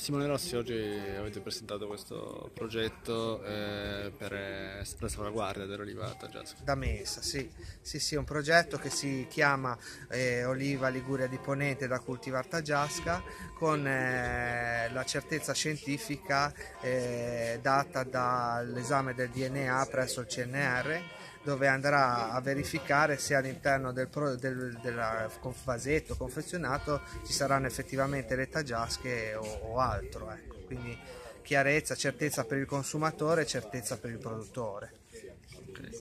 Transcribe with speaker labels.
Speaker 1: Simone Rossi, oggi avete presentato questo progetto eh, per la salvaguardia dell'oliva Tagiasca.
Speaker 2: Da Messa, sì. sì, sì, un progetto che si chiama eh, Oliva Liguria di Ponente da coltivare Tagiasca con eh, la certezza scientifica eh, data dall'esame del DNA presso il CNR dove andrà a verificare se all'interno del, del, del vasetto confezionato ci saranno effettivamente le tagiasche o, o altro. Ecco. Quindi chiarezza, certezza per il consumatore e certezza per il produttore.